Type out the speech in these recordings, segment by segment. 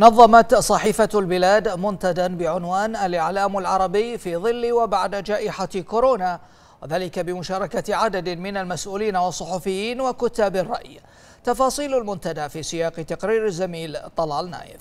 نظمت صحيفة البلاد منتدى بعنوان الإعلام العربي في ظل وبعد جائحة كورونا وذلك بمشاركة عدد من المسؤولين والصحفيين وكتاب الرأي. تفاصيل المنتدى في سياق تقرير الزميل طلال نايف.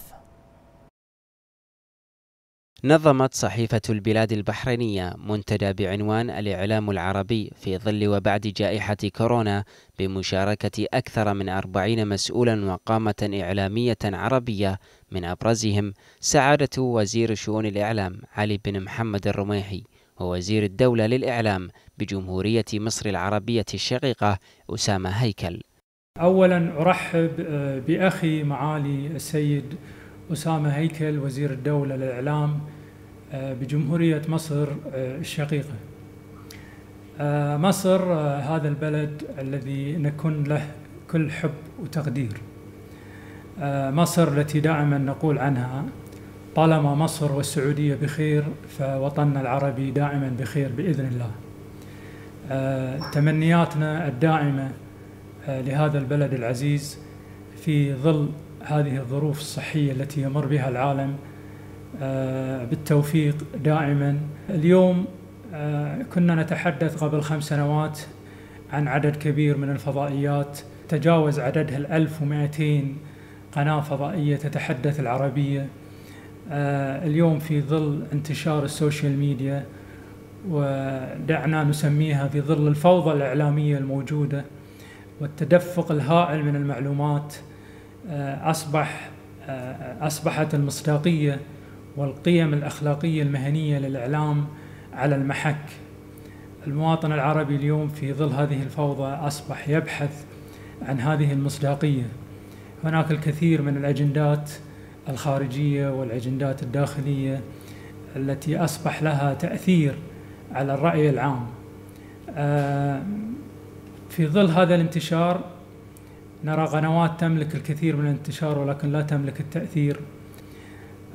نظمت صحيفة البلاد البحرينية منتدى بعنوان الإعلام العربي في ظل وبعد جائحة كورونا بمشاركة أكثر من أربعين مسؤولا وقامة إعلامية عربية من أبرزهم سعادة وزير شؤون الإعلام علي بن محمد الرميحي ووزير الدولة للإعلام بجمهورية مصر العربية الشقيقة أسامة هيكل. أولا أرحب بأخي معالي السيد أسامة هيكل وزير الدولة للإعلام آه، بجمهورية مصر آه، الشقيقة. آه، مصر هذا البلد الذي نكن له كل حب وتقدير. مصر التي دائما نقول عنها طالما مصر والسعودية بخير فوطننا العربي دائما بخير بإذن الله. تمنياتنا الدائمة لهذا البلد العزيز في ظل هذه الظروف الصحية التي يمر بها العالم آه، بالتوفيق دائما. اليوم آه، كنا نتحدث قبل خمس سنوات عن عدد كبير من الفضائيات. تجاوز عددها الألف ومائتين قناة فضائية تتحدث العربية. آه، اليوم في ظل انتشار السوشيال ميديا ودعنا نسميها في ظل الفوضى الإعلامية الموجودة والتدفق الهائل من المعلومات أصبح آه، أصبحت المصداقية والقيم الأخلاقية المهنية للإعلام على المحك. المواطن العربي اليوم في ظل هذه الفوضى أصبح يبحث عن هذه المصداقية. هناك الكثير من الأجندات الخارجية والأجندات الداخلية التي أصبح لها تأثير على الرأي العام. آه، في ظل هذا الانتشار نرى قنوات تملك الكثير من الانتشار ولكن لا تملك التأثير.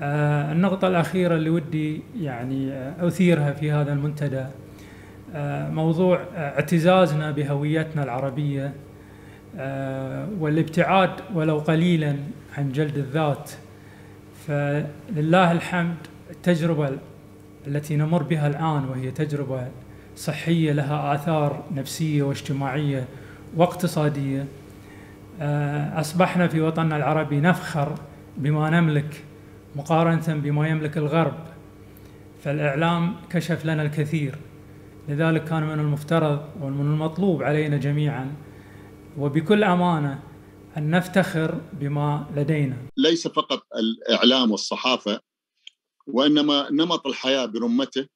آه النقطة الأخيرة اللي ودي يعني أثيرها في هذا المنتدى آه موضوع اعتزازنا بهويتنا العربية آه والابتعاد ولو قليلا عن جلد الذات. فلله الحمد التجربة التي نمر بها الآن وهي تجربة صحية لها آثار نفسية واجتماعية واقتصادية. أصبحنا في وطننا العربي نفخر بما نملك مقارنة بما يملك الغرب. فالإعلام كشف لنا الكثير. لذلك كان من المفترض ومن المطلوب علينا جميعا وبكل أمانة أن نفتخر بما لدينا. ليس فقط الإعلام والصحافة وإنما نمط الحياة برمته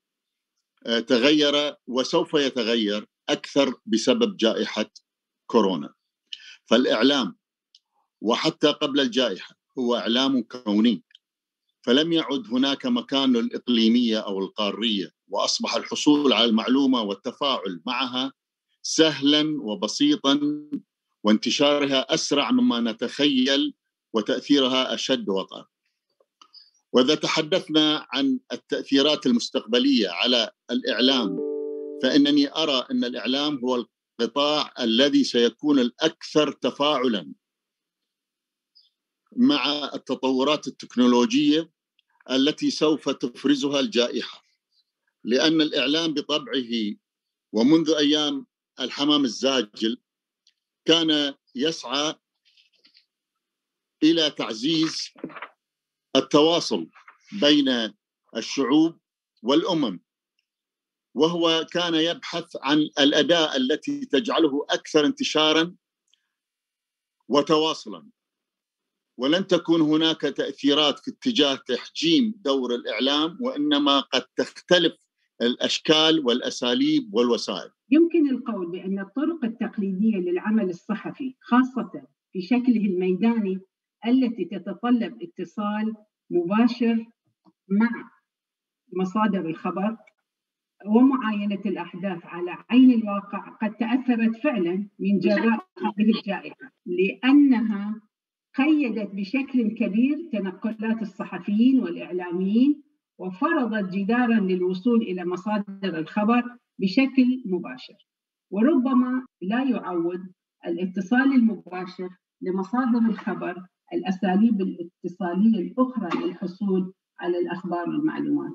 آه، تغير وسوف يتغير أكثر بسبب جائحة كورونا. فالإعلام وحتى قبل الجائحة هو إعلام كوني. فلم يعد هناك مكان للإقليمية أو القارية وأصبح الحصول على المعلومة والتفاعل معها سهلا وبسيطا وانتشارها أسرع مما نتخيل وتأثيرها أشد وطأ وإذا تحدثنا عن التأثيرات المستقبلية على الإعلام فإنني أرى أن الإعلام هو القطاع الذي سيكون الأكثر تفاعلا مع التطورات التكنولوجية التي سوف تفرزها الجائحة. لأن الإعلام بطبعه ومنذ أيام الحمام الزاجل كان يسعى إلى تعزيز التواصل بين الشعوب والأمم. وهو كان يبحث عن الاداه التي تجعله أكثر انتشارا وتواصلا ولن تكون هناك تأثيرات في اتجاه تحجيم دور الإعلام وإنما قد تختلف الأشكال والأساليب والوسائل. يمكن القول بأن الطرق التقليدية للعمل الصحفي خاصة في شكله الميداني التي تتطلب اتصال مباشر مع مصادر الخبر ومعاينة الأحداث على عين الواقع قد تأثرت فعلا من جراء هذه الجائحة لأنها قيدت بشكل كبير تنقلات الصحفيين والإعلاميين وفرضت جدارا للوصول إلى مصادر الخبر بشكل مباشر. وربما لا يعوض الاتصال المباشر لمصادر الخبر الأساليب الاتصالية الأخرى للحصول على الأخبار والمعلومات.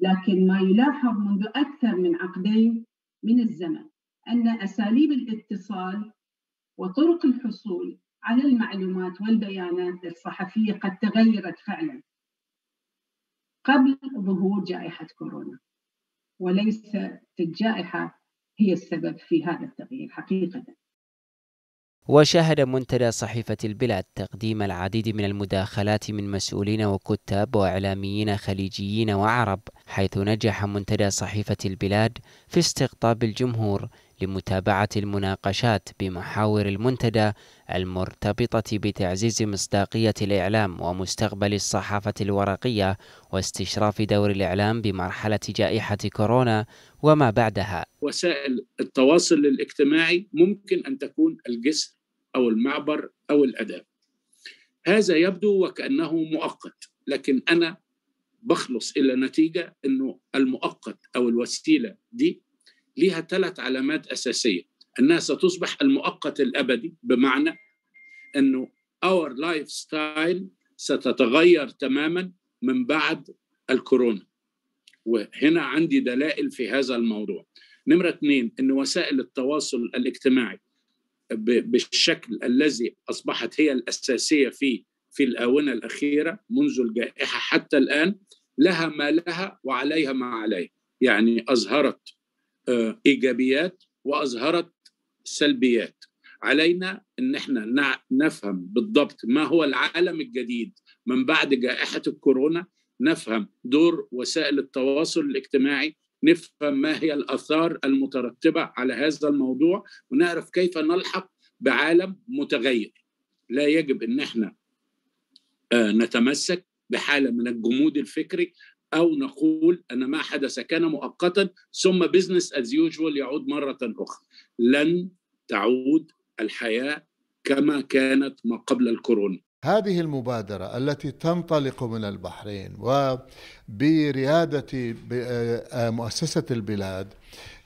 لكن ما يلاحظ منذ أكثر من عقدين من الزمن أن أساليب الاتصال وطرق الحصول على المعلومات والبيانات الصحفية قد تغيرت فعلا قبل ظهور جائحة كورونا وليست الجائحة هي السبب في هذا التغيير حقيقة. وشاهد منتدى صحيفة البلاد تقديم العديد من المداخلات من مسؤولين وكتاب وإعلاميين خليجيين وعرب حيث نجح منتدى صحيفة البلاد في استقطاب الجمهور لمتابعة المناقشات بمحاور المنتدى المرتبطة بتعزيز مصداقية الإعلام ومستقبل الصحافة الورقية واستشراف دور الإعلام بمرحلة جائحة كورونا وما بعدها. وسائل التواصل الاجتماعي ممكن أن تكون الجسر أو المعبر أو الأداة. هذا يبدو وكأنه مؤقت، لكن أنا بخلص إلى نتيجة أنه المؤقت أو الوسيلة دي لها ثلاث علامات أساسية. أنها ستصبح المؤقت الأبدي بمعنى أنه our lifestyle ستتغير تماما من بعد الكورونا. وهنا عندي دلائل في هذا الموضوع. نمرة اثنين أن وسائل التواصل الاجتماعي بالشكل الذي أصبحت هي الأساسية فيه في الآونة الأخيرة منذ الجائحة حتى الآن لها ما لها وعليها ما عليها. يعني أظهرت إيجابيات وأظهرت سلبيات. علينا إن إحنا نفهم بالضبط ما هو العالم الجديد من بعد جائحة الكورونا نفهم دور وسائل التواصل الاجتماعي نفهم ما هي الآثار المترتبة على هذا الموضوع ونعرف كيف نلحق بعالم متغير. لا يجب إن إحنا آه، نتمسك بحالة من الجمود الفكري أو نقول أن ما حدث كان مؤقتا ثم business as usual يعود مرة أخرى. لن تعود الحياة كما كانت ما قبل الكورونا. هذه المبادرة التي تنطلق من البحرين وبريادة آه، مؤسسة البلاد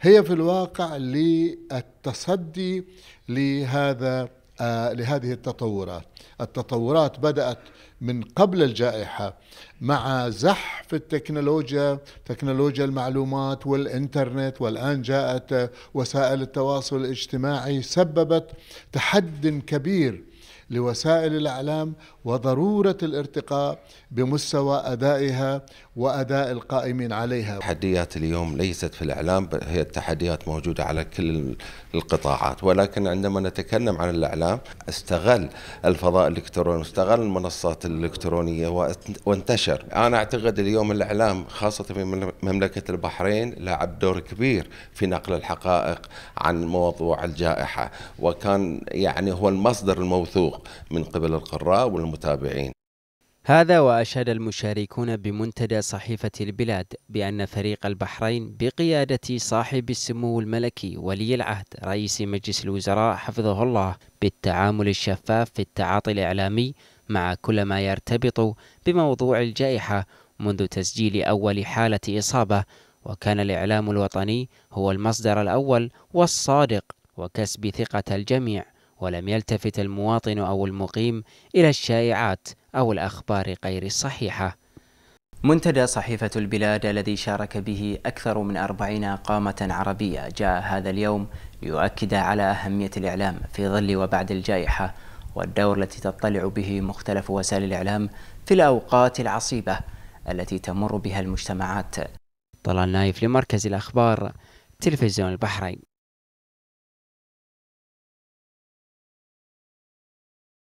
هي في الواقع للتصدي لهذا آه، لهذه التطورات. التطورات بدأت من قبل الجائحة مع زحف التكنولوجيا تكنولوجيا المعلومات والإنترنت والآن جاءت وسائل التواصل الاجتماعي سببت تحد كبير لوسائل الإعلام وضرورة الارتقاء بمستوى أدائها وأداء القائمين عليها. التحديات اليوم ليست في الإعلام هي التحديات موجودة على كل القطاعات ولكن عندما نتكلم عن الإعلام استغل الفضاء الإلكتروني استغل المنصات الإلكترونية وانتشر. أنا أعتقد اليوم الإعلام خاصة في مملكة البحرين لعب دور كبير في نقل الحقائق عن موضوع الجائحة وكان يعني هو المصدر الموثوق من قبل القراء والمتابعين. هذا وأشاد المشاركون بمنتدى صحيفة البلاد بأن فريق البحرين بقيادة صاحب السمو الملكي ولي العهد رئيس مجلس الوزراء حفظه الله بالتعامل الشفاف في التعاطي الإعلامي مع كل ما يرتبط بموضوع الجائحة منذ تسجيل أول حالة إصابة وكان الإعلام الوطني هو المصدر الأول والصادق وكسب ثقة الجميع ولم يلتفت المواطن أو المقيم إلى الشائعات أو الأخبار غير الصحيحة. منتدى صحيفة البلاد الذي شارك به أكثر من أربعين قامة عربية جاء هذا اليوم ليؤكد على أهمية الإعلام في ظل وبعد الجائحة والدور التي تطلع به مختلف وسائل الإعلام في الأوقات العصيبة التي تمر بها المجتمعات. طلال نايف لمركز الأخبار تلفزيون البحرين.